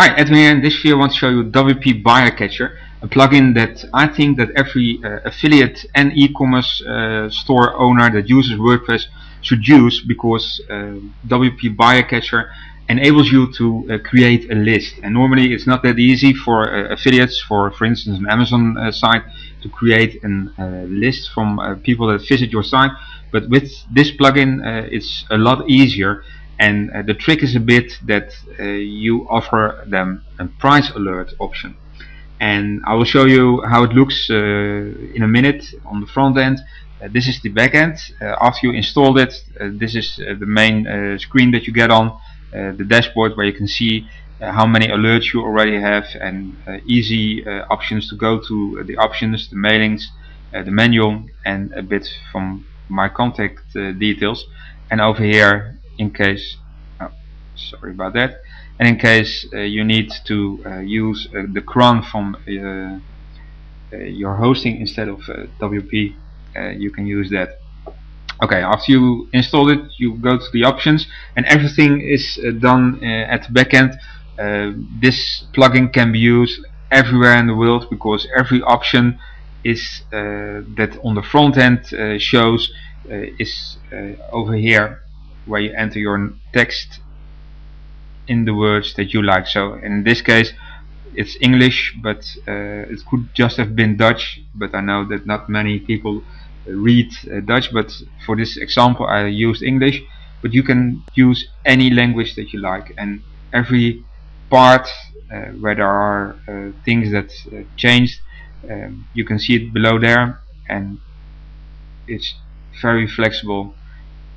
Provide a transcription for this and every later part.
Hi, Edwin here. This video I want to show you WP Buyer Catcher, a plugin that I think that every uh, affiliate and e-commerce uh, store owner that uses WordPress should use because uh, WP Buyer Catcher enables you to uh, create a list and normally it's not that easy for uh, affiliates for for instance an Amazon uh, site to create a list from people that visit your site but with this plugin it's a lot easier and uh, the trick is a bit that uh, you offer them a price alert option. And I will show you how it looks uh, in a minute on the front end. Uh, this is the back end. Uh, after you installed it uh, this is the main screen that you get on the dashboard where you can see how many alerts you already have and easy options to go to the options the mailings the manual and a bit from my contact details. And over here in case oh, sorry about that and in case uh, you need to uh, use uh, the cron from uh, uh, your hosting instead of uh, WP you can use that. Okay after you install it you go to the options and everything is done at the backend this plugin can be used everywhere in the world because every option is that on the front end shows is over here where you enter your text in the words that you like. So in this case it's English but uh, it could just have been Dutch but I know that not many people read uh, Dutch but for this example I used English. But you can use any language that you like and every part uh, where there are uh, things that uh, changed um, you can see it below there and it's very flexible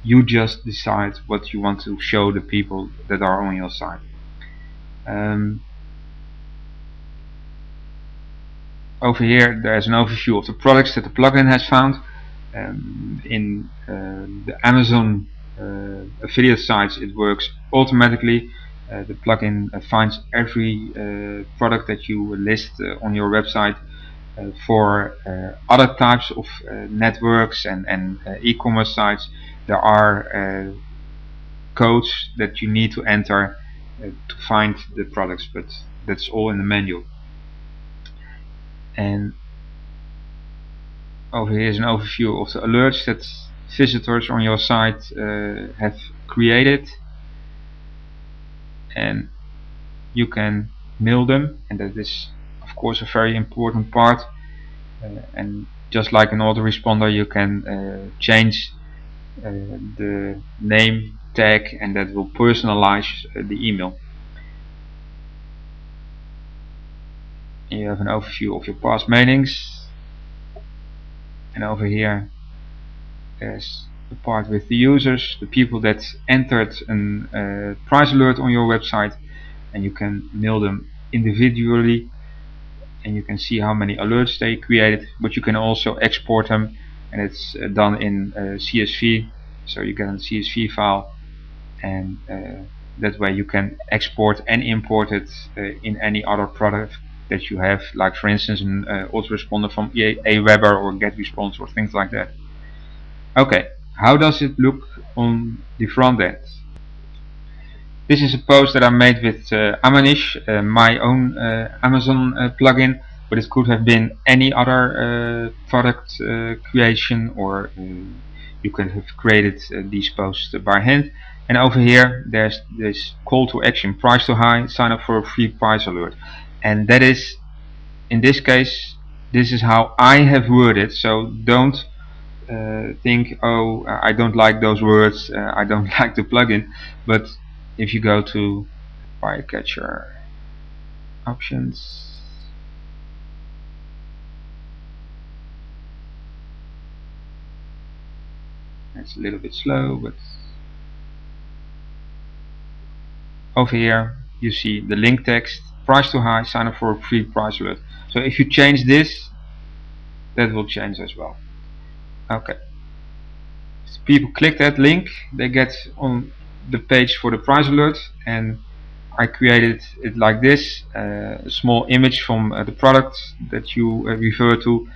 you just decide what you want to show the people that are on your site um, over here there's an overview of the products that the plugin has found um, in uh, the Amazon uh, affiliate sites it works automatically. Uh, the plugin uh, finds every uh, product that you list uh, on your website for other types of networks and, and e-commerce sites there are uh, codes that you need to enter uh, to find the products but that's all in the manual. And over here is an overview of the alerts that visitors on your site uh, have created. And you can mail them and that is of course a very important part. Uh, and just like an autoresponder you can uh, change the name tag and that will personalize uh, the email. You have an overview of your past mailings and over here there's the part with the users, the people that entered a uh, price alert on your website and you can mail them individually and you can see how many alerts they created but you can also export them and it's uh, done in uh, CSV so you get a CSV file and uh, that way you can export and import it in any other product that you have. Like for instance an autoresponder from Aweber or GetResponse or things like that. Okay how does it look on the front end? This is a post that I made with uh, Amanish, uh, my own uh, Amazon plugin but it could have been any other uh, product uh, creation or uh, you can have created these posts by hand. And over here there's this call to action price too high sign up for a free price alert. And that is in this case this is how I have worded. So don't uh, think oh I don't like those words uh, I don't like the plugin. But if you go to buyer catcher options it's a little bit slow but over here you see the link text price too high sign up for a free price alert. So if you change this that will change as well. Okay. So people click that link they get on the page for the price alert and I created it like this uh, a small image from uh, the product that you uh, refer to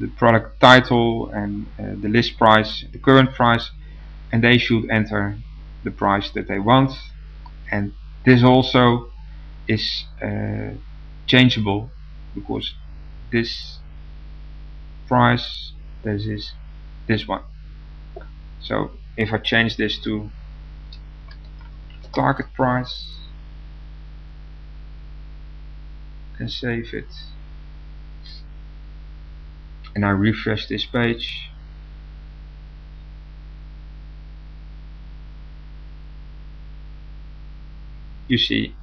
the product title and uh, the list price, the current price and they should enter the price that they want. And this also is uh, changeable because this price this is this one. So if I change this to target price and save it and I refresh this page. You see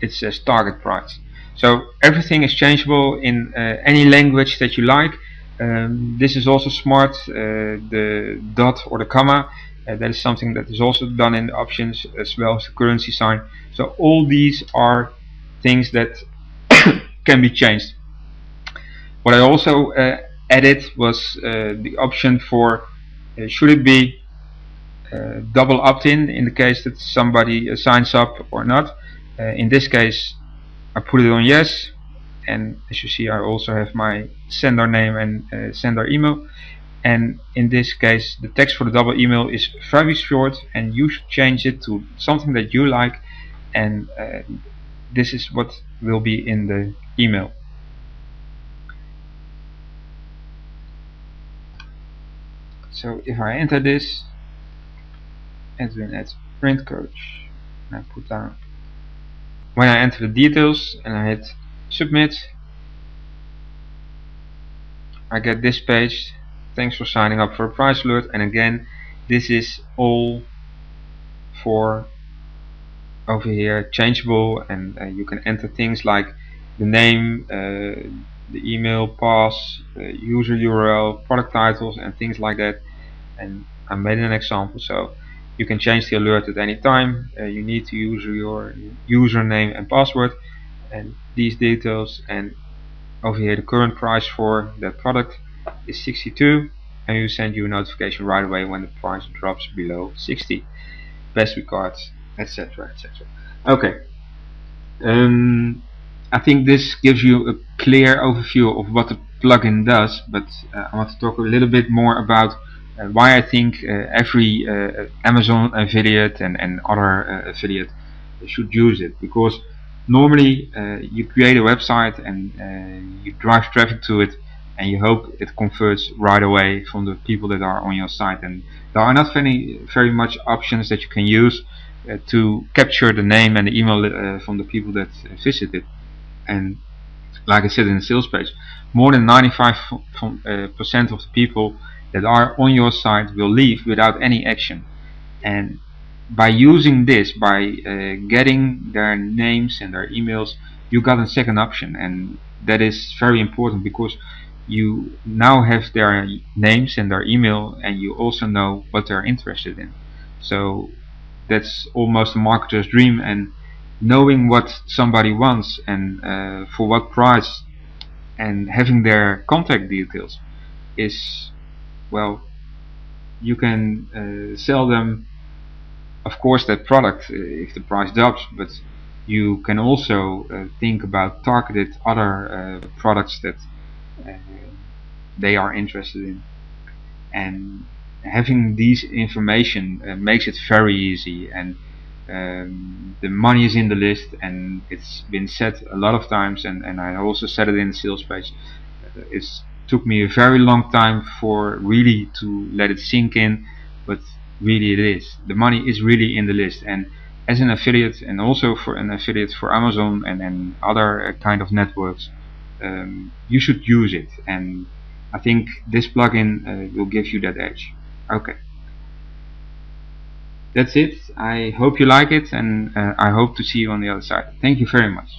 it says target price. So everything is changeable in uh, any language that you like. Um, this is also smart uh, the dot or the comma. Uh, that is something that is also done in the options as well as the currency sign. So all these are things that can be changed. What I also added was uh, the option for uh, should it be uh, double opt-in in the case that somebody signs up or not. In this case I put it on yes and as you see I also have my sender name and sender email. And in this case the text for the double email is very short and you should change it to something that you like and uh, this is what will be in the email so if I enter this Edwin at print coach and I put down when I enter the details and I hit submit I get this page. Thanks for signing up for a price alert. And again this is all for over here changeable and uh, you can enter things like the name uh, the email pass uh, user URL product titles and things like that. And I made an example. So you can change the alert at any time. Uh, you need to use your username and password and these details. And over here the current price for that product is 62 and we will send you a notification right away when the price drops below 60 best regards etc etc okay. Um, I think this gives you a clear overview of what the plugin does but uh, I want to talk a little bit more about uh, why I think uh, every Amazon affiliate and, and other affiliate should use it. Because normally you create a website and you drive traffic to it and you hope it converts right away from the people that are on your site. And there are not very very much options that you can use uh, to capture the name and the email uh, from the people that visit it. And like I said in the sales page more than 95% of the people that are on your site will leave without any action. And by using this by uh, getting their names and their emails you got a second option. And that is very important because you now have their names and their email and you also know what they're interested in. So that's almost a marketer's dream and knowing what somebody wants and uh, for what price and having their contact details is well you can uh, sell them of course that product uh, if the price drops but you can also uh, think about targeted other uh, products that uh, they are interested in. And having these information makes it very easy and um, the money is in the list and it's been said a lot of times and, and I also said it in the sales page it took me a very long time for really to let it sink in but really it is. The money is really in the list and as an affiliate and also for an affiliate for Amazon and, and other uh, kind of networks um, you should use it and I think this plugin uh, will give you that edge. Okay that's it. I hope you like it and uh, I hope to see you on the other side. Thank you very much